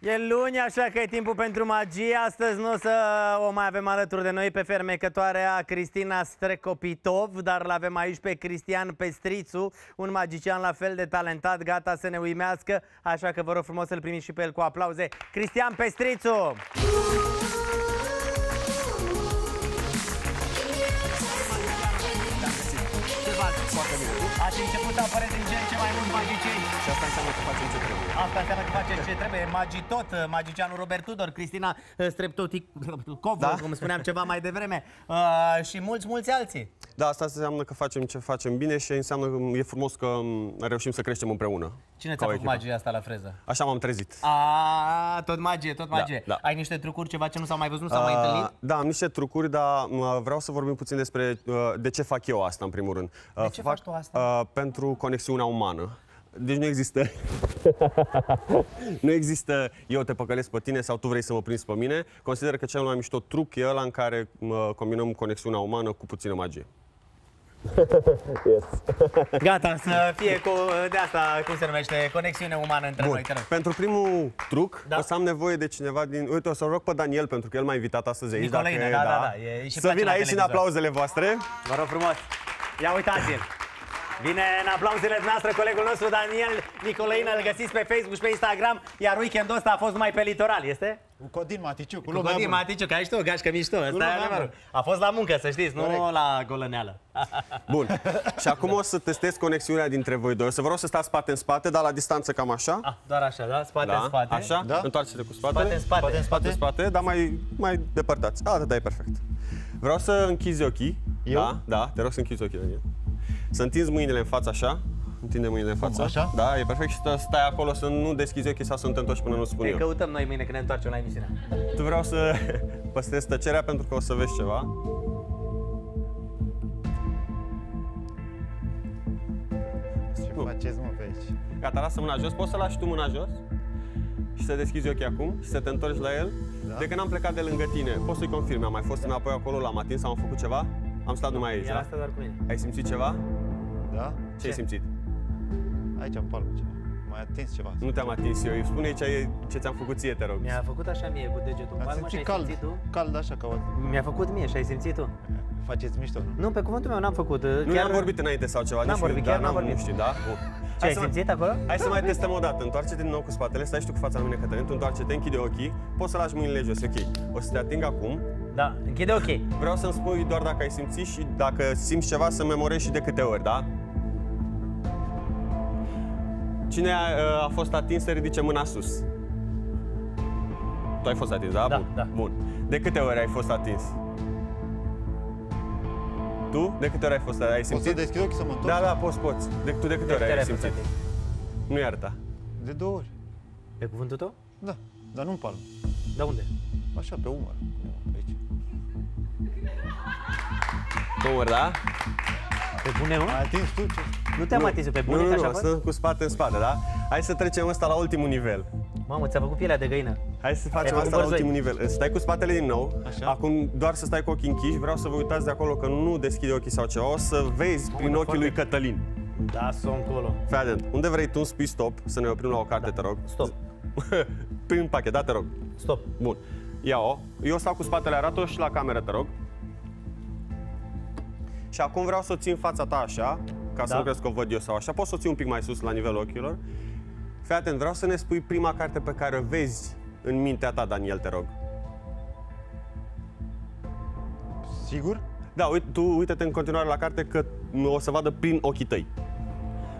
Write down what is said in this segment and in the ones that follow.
E luni, așa că e timpul pentru magie. Astăzi nu o să o mai avem alături de noi pe fermecătoarea Cristina Strecopitov, dar l avem aici pe Cristian Pestrițu, un magician la fel de talentat, gata să ne uimească, așa că vă rog frumos să-l primiți și pe el cu aplauze. Cristian Pestrițu! Ați început să apăreți din ce în ce mai mulți magicieni. Și asta înseamnă că facem ce trebuie. Asta înseamnă că faceți ce trebuie. Magii tot, magicianul Robert Tudor, Cristina Streptoticov, Da? cum spuneam ceva mai devreme, uh, și mulți, mulți alții. Da, asta înseamnă că facem ce facem bine și înseamnă că e frumos că m, reușim să creștem împreună. Cine ca ți-a o făcut echipă. magia asta la freză? Așa m-am trezit. A, tot magie, tot magie. da. Ai niște trucuri, ceva ce nu s-au mai văzut, nu s-au mai întâlnit? Uh, da, am niște trucuri, dar uh, vreau să vorbim puțin despre uh, de ce fac eu asta, în primul rând. Uh, De ce faci tu asta? Uh, pentru conexiunea umană. Deci nu există... nu există eu te păcălesc pe tine sau tu vrei să mă prinzi pe mine. Consider că cel mai mișto truc e ăla în care uh, combinăm conexiunea umană cu puțină magie. Gata, să fie cu, de asta, cum se numește, conexiune umană între Bun. noi, te rog. Pentru primul truc Da. o să am nevoie de cineva din... Uite, o să rog pe Daniel, pentru că el m-a invitat astăzi aici. Nicolăine, dacă, da, da, da, e- îi și să place vină la aici în televizor. aplauzele voastre. Vă rog frumos. Ia uitați-l. Vine în aplauzele noastre colegul nostru Daniel Nicolăină, îl găsiți pe Facebook și pe Instagram, iar weekendul ăsta a fost numai pe litoral, este? Cu Codin Maticiu, cu Cu lumea Codin bună. Maticiu, că ai și tu o gașcă mișto, ăsta e lumea adevărul. bună. A fost la muncă, să știți, nu Corect. la golăneală. Bun. și acum o să testez conexiunea dintre voi doi. O să vă rog să stați spate în spate, dar la distanță cam așa. Ah, doar așa, da? Spate da? în spate. Așa? Da. Întoarceți-te cu spatele. Spate în spate. Spate în Spate, spate. spate, dar mai, mai depărtați. Ah, da, da, e perfect. Vreau să închizi ochii. Eu? Da, da, te rog să închizi ochii, Daniel. Să întinzi mâinile în față așa. Întinde mâinile în față. așa? Da, e perfect și să stai acolo să nu deschizi ochii sau să nu te întorci până nu spun Te eu. căutăm noi mâine când ne întoarcem la emisiune. Tu vreau să păstrezi tăcerea pentru că o să vezi ceva. Ce faceți, mă, pe aici? Gata, lasă mâna jos. Poți să lași tu mâna jos? Și să deschizi ochii acum și să te întorci la el. Da. De când am plecat de lângă tine, poți să-i confirmi, am mai fost înapoi acolo, l-am atins sau am făcut ceva? Am stat numai aici, Iar da? asta doar cu mine. Ai simțit ceva? Da? Ce, ai simțit? Aici am palmă ceva. Mai atins ceva. Nu te-am atins eu. Spune ce, ce ți-am făcut ție, te rog. Mi-a făcut așa mie cu degetul în Am palmă și ai simțit cald. simțit tu? Cald așa ca o... Mi-a făcut mie și ai simțit tu? Faceți mișto, nu? Nu, pe cuvântul meu n-am făcut. Nu ne-am vorbit înainte sau ceva? N-am nici vorbit, da, chiar n-am vorbit. Nu știu, da? Bun. Ce, ai să mai- simțit acolo? Hai să mai testăm o dată. Întoarce-te din nou cu spatele, stai și tu cu fața la mine, Cătălin, tu întoarce-te, închide ochii, poți să lași mâinile jos, ok. O să te ating acum. Da, închide ok. Vreau să-mi spui doar dacă ai simțit și dacă simți ceva să memorezi și de câte ori, da? Cine a, a fost atins să ridice mâna sus? Tu ai fost atins, da? Da, Bun. da. Bun. De câte ori ai fost atins? Tu? De câte ori ai fost Ai Poți să simțit? deschid ochii să mă întorc? Da, da, poți, poți. De, tu de câte ori câte ai ori ai simțit? fost Nu iarta. De două ori. Pe cuvântul tău? Da, dar nu în palmă. De unde? Așa, pe umăr. Două ori, da? Pe bune, mă? Ai atins tu ce? Nu te-am Nu. atins eu pe Nu, bune, nu, că nu, așa stăm cu spate în spate, da? Hai să trecem ăsta la ultimul nivel. Mamă, ți-a făcut pielea de găină. Hai să facem făcut asta la borzoi. ultimul nivel. Stai cu spatele din nou. Așa. Acum doar să stai cu ochii închiși. Vreau să vă uitați de acolo că nu deschide ochii sau ceva. O să vezi prin dar ochii lui foarte- Cătălin. Da, sunt încolo. Fii atent. Unde vrei tu, îmi spui stop, să ne oprim la o carte, te rog. Da. Stop. prin pachet, da, te rog. Stop. Bun. Ia-o. Eu stau cu spatele, arată și la cameră, te rog. Și acum vreau să o țin fața ta așa, ca să Da. nu crezi că o văd eu sau așa. Poți să o ții un pic mai sus, la nivelul ochilor. Fii atent, vreau să ne spui prima carte pe care o vezi în mintea ta, Daniel, te rog. Sigur? Da, uite, tu uite-te în continuare la carte că o să vadă prin ochii tăi.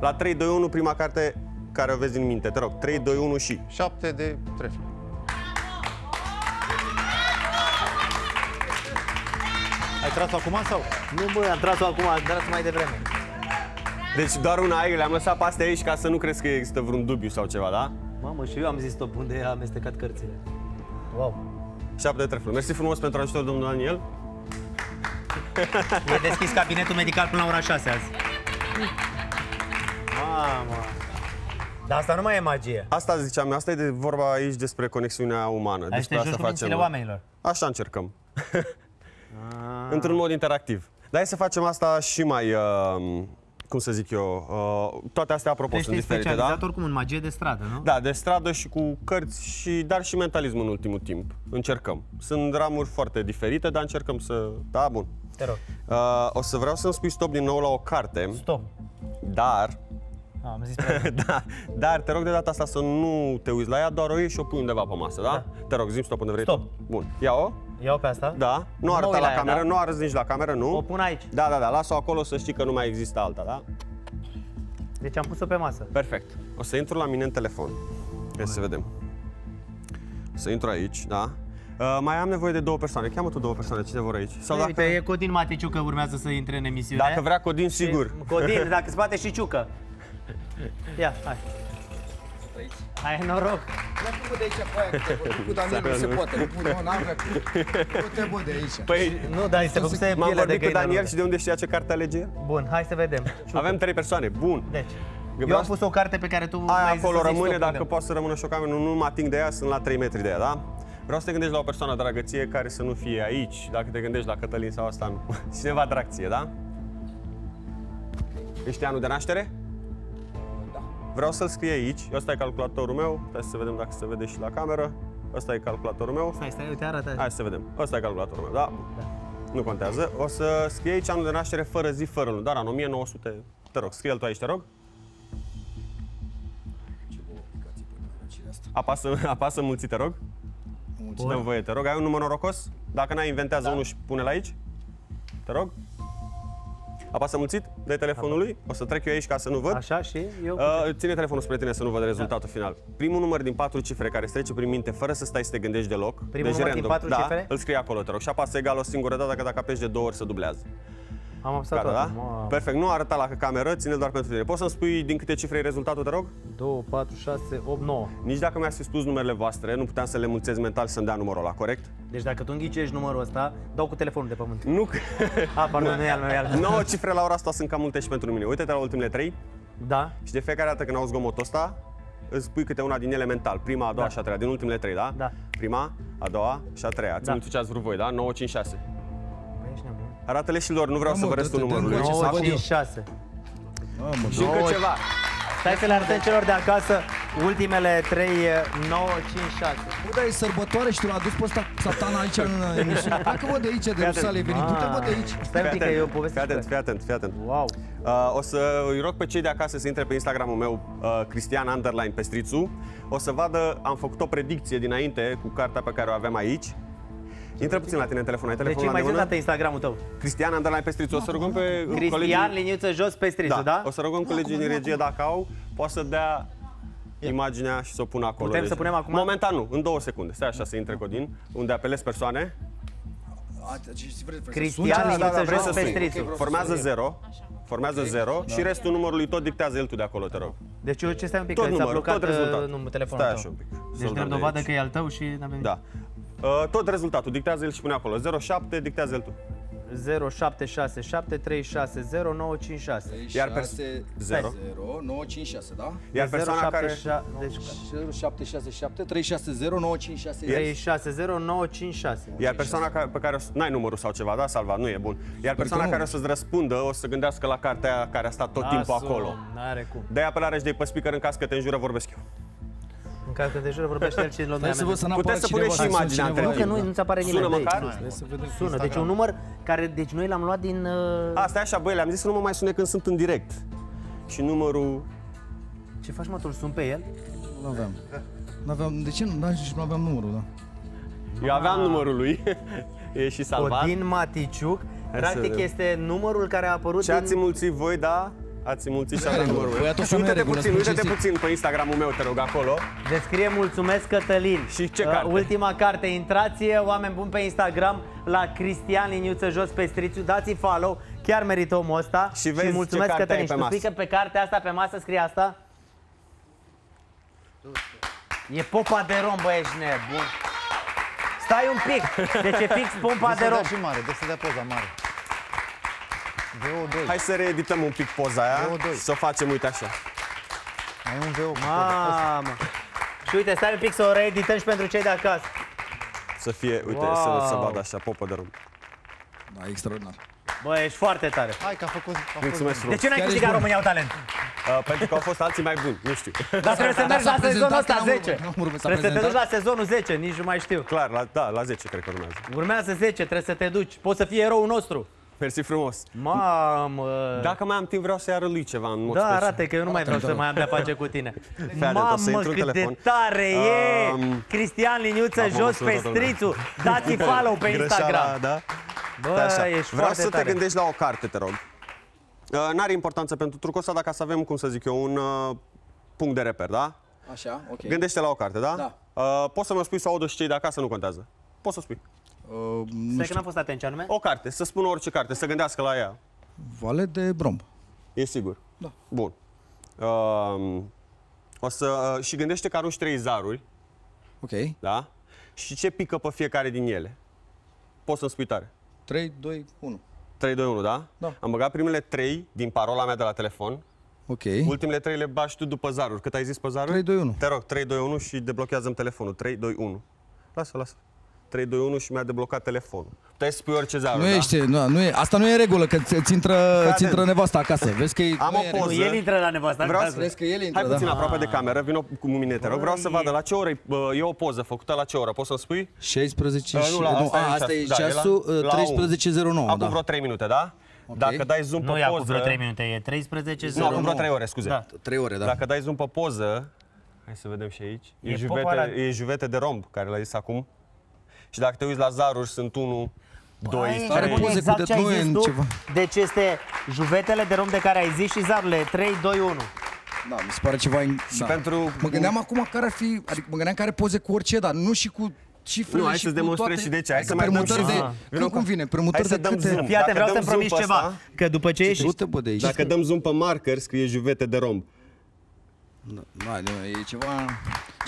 La 3, 2, 1, prima carte care o vezi în minte, te rog. 3, 2, 1 și. Șapte de trefle. Ai tras-o acum sau? Nu, bă, am tras-o acum, am tras mai devreme. Deci doar una ai, le-am lăsat pe astea aici ca să nu crezi că există vreun dubiu sau ceva, da? Mamă, și eu am zis stop, unde a amestecat cărțile. Wow. 7 de trefluri. Mersi frumos pentru ajutor, domnul Daniel. E deschis cabinetul medical până la ora 6 azi. Mamă. Dar asta nu mai e magie. Asta ziceam, asta e de vorba aici despre conexiunea umană. Aici te Despre joci cu mințile oamenilor. Așa încercăm. Într-un mod interactiv. Dar hai să facem asta și mai uh, cum să zic eu, uh, toate astea apropo Deci sunt ești diferite, da? specializat oricum în magie de stradă, nu? Da, de stradă și cu cărți, și, dar și mentalism în ultimul timp. Încercăm. Sunt ramuri foarte diferite, dar încercăm să... Da, bun. Te rog. Uh, o să vreau să-mi spui stop din nou la o carte, Stop. dar... Ah, am zis prea mult. da, dar te rog de data asta să nu te uiți la ea, doar o iei și o pui undeva pe masă, da? Da. Te rog, zi stop unde vrei Stop. tu. Bun. Ia-o? Iau pe asta? Da. Nu mă arăta uit la, la ea, cameră, da? nu arăți nici la cameră, nu? O pun aici. Da, da, da, lasă-o acolo să știi că nu mai există alta, da? Deci am pus-o pe masă. Perfect. O să intru la mine în telefon. Hai să vedem. O să intru aici, da? Uh, mai am nevoie de două persoane. Cheamă tu două persoane, cine vor aici? Sau dacă, Uite, e Codin Maticiu că urmează să intre în emisiune. dacă vrea Codin, Și- sigur. Codin, dacă îți poate și Ciucă. Ia, hai. Hai, noroc. Ia cu de aici, cu aia, că te băt cu Daniel, nu se poate. Nu, nu, n-am vrea cu... Nu te băt de aici. Păi, Nu, dar este făcut să e m-am piele de vorbit cu găină. Daniel nu. și de unde știa ce carte alege? Bun, hai să vedem. Ciucă. Avem trei persoane, bun. Deci, eu vreau am pus o carte pe care tu Aia mai acolo zis să zici rămâne, stop dacă undeva. poate să rămână și o cameră, nu, nu mă ating de ea, sunt la 3 metri de ea, da? Vreau să te gândești la o persoană dragăție care să nu fie aici. Dacă te gândești la Cătălin sau asta, nu. Cineva drag ție, da? Ești anul de naștere? Da. Vreau să-l scrie aici. Ăsta e calculatorul meu. Hai să vedem dacă se vede și la cameră. Ăsta e calculatorul meu. Stai, stai, uite, arată. Hai să vedem. Ăsta e calculatorul meu, da? Nu contează. O să scrie aici anul de naștere fără zi, fără luni. Dar în 1900... Te rog, scrie-l tu aici, te rog. Ce bă, aplicații pe nenorocire asta. Apasă, apasă mulți, te rog. Mulțumesc. Dăm voie, te rog. Ai un număr norocos? Dacă n-ai, inventează unul și pune-l aici. Te rog. Apasă mulțit de telefonul lui. O să trec eu aici ca să nu văd. Așa și eu... Uh, ține telefonul spre tine să nu văd rezultatul final. Primul număr din patru cifre care îți trece prin minte fără să stai să te gândești deloc. deci Primul număr din random. patru da, cifre? îl scrie acolo, te rog. Și apasă egal o singură dată, că dacă apeși de două ori se dublează. Am apăsat Gata, toată. da? Mamă. Perfect. Nu arăta la cameră, ține doar pentru tine. Poți să-mi spui din câte cifre e rezultatul, te rog? 2, 4, 6, 8, 9. Nici dacă mi-ați fi spus numerele voastre, nu puteam să le mulțesc mental să-mi dea numărul ăla, corect? Deci dacă tu înghicești numărul ăsta, dau cu telefonul de pământ. Nu. A, pardon, nu e al meu, e al meu. 9 cifre la ora asta sunt cam multe și pentru mine. Uite-te la ultimele 3 Da? și de fiecare dată când auzi zgomotul ăsta, îți pui câte una din ele mental. Prima, a doua Da. și a treia. Din ultimele 3, da? Da. Prima, a doua și a treia. Ți Da. da. ce ați vrut voi, da? 9, 5, 6. Păi ești nebun. Arată-le și lor, nu vreau Da, să mă, vă restul dă-te, dă numărului. încoace, să 9, văd eu. 5, 6. Mamă, Și încă Nouă. ceva. Stai să le arătăm celor de acasă ultimele 3, 9, 5, 6. Bă, dar e sărbătoare și tu l-a dus pe ăsta satana aici în emisiune. Pleacă bă de aici, de Rusale, ai venit. Du-te bă de aici. Stai un pic că eu fii povestesc. atent, fii atent, fii atent. Wow. Uh, o să îi rog pe cei de acasă să intre pe Instagramul meu, uh, Cristian Underline Pestrițu. O să vadă, am făcut o predicție dinainte cu cartea pe care o avem aici. Intră puțin la tine în telefon, ai Deci telefonul mai la zi o îndemână? dată Instagramul tău. Cristian Underline Pestrițu. O să rugăm pe Cristian, colegii... liniuță jos pe strițu, da? O să rugăm colegii din regie dacă au, poate să dea imaginea și să o pună acolo. Putem să punem acum? Momentan nu, în două secunde. Stai așa să intre Codin, unde apelezi persoane. A, ce- ce vreți, vreți să Cristian, suni? liniuță Da, da, vreți jos să pe suni. strițu. Ok, vreau să Formează suni. 0, formează 0 și restul numărului tot dictează el tu de acolo, te rog. Deci eu ce stai un pic, Tot că ți-a numărul, blocat tot rezultatul. uh, numărul telefonul Stai tău. așa un pic. Deci Să-l ne dăm de dovadă aici. că e al tău și n-avem Da. Uh, tot rezultatul, dictează el și pune acolo. 07, dictează el tu. 0767 360 956. Iar pers- 6, Zero. 0, 9, 5, 6, da? Iar persoana care... 076 deci 0767 360 956. 360 956. Iar persoana care, pe care o să... N-ai numărul sau ceva, da, Salva? Nu e bun. Iar persoana nu. care o să-ți răspundă o să gândească la cartea aia care a stat tot timpul Lasă-o, acolo. N-are cum. De-aia apelare și de pe speaker în caz că te înjură, vorbesc eu. În caz că de jur vorbește el și lumea Hai să văd să mea. n-apară Puteți să cineva, puneți și să sun imaginea cineva. între Nu, că nu, nu-ți apare nimeni. Sună de aici. măcar? Hai să vedem. Sună, deci un număr care, deci noi l-am luat din... Uh... Asta e așa, băi, le-am zis să nu mă mai sune când sunt în direct. Și numărul... Ce faci mă, tu îl sun pe el? Nu aveam. Nu aveam, de ce nu, da, și nu aveam numărul, da? Eu aveam numărul lui. e și salvat. Codin Maticiuc. Hai să Practic vedem. este numărul care a apărut Ce ați din... mulțit voi, da? Ați mulțit și aveam regulă. numărul. Păi atunci și nu e uite-te regulă, puțin, spune uite-te ce puțin pe Instagramul meu, te rog, acolo. Descrie mulțumesc Cătălin. Și ce Uh, carte? ultima carte. Intrați, oameni buni, pe Instagram la Cristian Liniuță Jos pe Strițiu. Dați follow. Chiar merită omul ăsta. Și vezi și ce mulțumesc carte Cătălin. ai pe Și tu masă. spui că pe cartea asta, pe masă, scrie asta? E popa de rom, bă, ești nebun. Stai un pic. Deci e fix popa De de să rom. dea și mare, de să dea poza mare. VO2. Hai să reedităm un pic poza aia VO2. și să o facem, uite așa. Mai e un VO. Mamă. Și uite, stai un pic să o reedităm și pentru cei de acasă. Să fie, uite, Wow. să, să vadă așa, popă de rom. Da, extraordinar. Bă, ești foarte tare. Hai că a făcut... A fost Mulțumesc De frumos. ce n-ai Chiar câștigat ești bun. România au talent? Uh, pentru că au fost alții mai buni, nu știu. Dar trebuie să mergi s-a la sezonul prezentat, ăsta n-am urmă- 10. n-am urmă, s-a Trebuie să te duci prezentat. la sezonul 10, nici nu mai știu. Clar, la, da, la 10 cred că urmează. Urmează 10, trebuie să te duci. Poți să fii eroul nostru. Mersi frumos. Mamă! Dacă mai am timp, vreau să-i arăt lui ceva în mod Da, special. arată că eu nu mai vreau să mai am de-a face cu tine. atent, o să Mamă, intru în cât de telefon. tare e! Um, Cristian Liniuță, Acum jos mă sună pe toată lumea. strițu. Dați-i follow pe Greșeala, Instagram. Da? Bă, Așa. ești Vreau foarte să tare. te gândești la o carte, te rog. Uh, N-are importanță pentru trucul ăsta dacă să avem, cum să zic eu, un uh, punct de reper, da? Așa, ok. Gândește la o carte, da? Da. Uh, poți să mă spui să audă și cei de acasă, nu contează. Poți să spui. Uh, nu Stai că știu, n-am fost atent ce anume. O carte, să spună orice carte, să gândească la ea. Vale de Brom. E sigur? Da. Bun. Uh, o să, uh, și gândește că arunci trei zaruri, Ok. da? Și ce pică pe fiecare din ele? Poți să-mi spui tare. 3, 2, 1. 3, 2, 1, da? Da. Am băgat primele trei din parola mea de la telefon. Ok. Ultimele trei le bași tu după zaruri. Cât ai zis pe zaruri? 3, 2, 1. Te rog, 3, 2, 1 și deblochează-mi telefonul. 3, 2, 1. Lasă, lasă. 3, 2, 1 și mi-a deblocat telefonul. Puteai să spui orice zaruri, Nu da? ești, nu, nu e, asta nu e în regulă, că ți intră, atent. ți intră nevasta acasă. Vezi că e, Am nu o e în poză. Nu, regulă. el intră la nevasta. Vreau în să- cazul. Vezi că el intră, Hai puțin da. aproape de cameră, vino cu mine, te rog. Vreau să vadă la ce oră e, bă, e o poză făcută la ce oră. Poți să-mi spui? 16 Uh, și... nu, la- nu, asta e a, ceas- asta e da, e la- ceasul uh, la 13.09, Acum da. vreo 3 minute, da? Ok. Dacă dai zoom Nu pe e acum poză... vreo 3 minute, e 13 Nu, acum vreo 3 ore, scuze. Da. 3 ore, da. Dacă dai zoom pe poză, hai să vedem și aici. E, E juvete, popa la- e juvete de romb, care l-a zis acum. Și dacă te uiți la zaruri, sunt 1, 2, Care 3. poze exact cu ce ai detnoi zis în tu. ceva. Deci este juvetele de rom de care ai zis și zarurile 3, 2, 1. Da, mi se pare ceva... in- da. pentru- Mă gândeam acum care ar fi... Adică mă gândeam care poze cu orice, dar nu și cu cifrele Nu, hai și să-ți cu demonstrez toate... și de ce. Hai Adică să mai dăm permutări și- de... Aha. Când Vino cum cu- vine? Permutări Hai de să dăm câte... zoom. Fii atent, Dacă vreau dăm să-mi promiți zoom pe ceva. asta- Că după ce ești... Du-te, bă, de aici. Dacă dăm zoom pe marker, scrie juvete de romb. Da, nu, e ceva...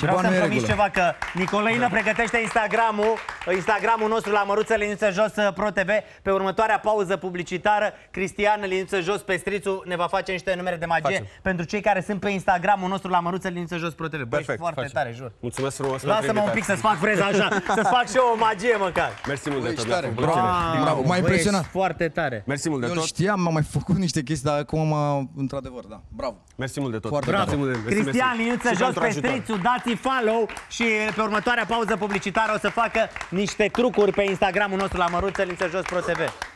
Vreau Ceva nu să-mi e promiți regulă. ceva că Nicolăină pregătește Instagramul, Instagramul nostru la Măruță Liniuță Jos Pro TV. Pe următoarea pauză publicitară, Cristian Liniuță Jos Pestrițu ne va face niște numere de magie Facem. pentru cei care sunt pe Instagramul nostru la Măruță Liniuță Jos Pro TV. Bă, ești Perfect, foarte facem. tare, jur. Mulțumesc frumos pentru Lasă-mă un pic invitație. să-ți fac freza așa, să-ți fac și eu o magie măcar. Mersi mult de Bă, tot. ești mi-a tare, făcut plăcere. bravo. Bravo, m-a bă, impresionat. ești foarte tare. Mersi mult de Eu îl tot. știam, am mai făcut niște chestii, dar acum, m-a- într-adevăr, da. Bravo. Mersi mult de tot. Foarte Mersi bravo. mult de- mersi, Cristian mersi. Liniuță Și Jos pentru ajutor. Pestrițu, dați-i follow și pe următoarea pauză publicitară o să facă niște trucuri pe Instagramul nostru la Măruță Liniuță Jos Pro TV.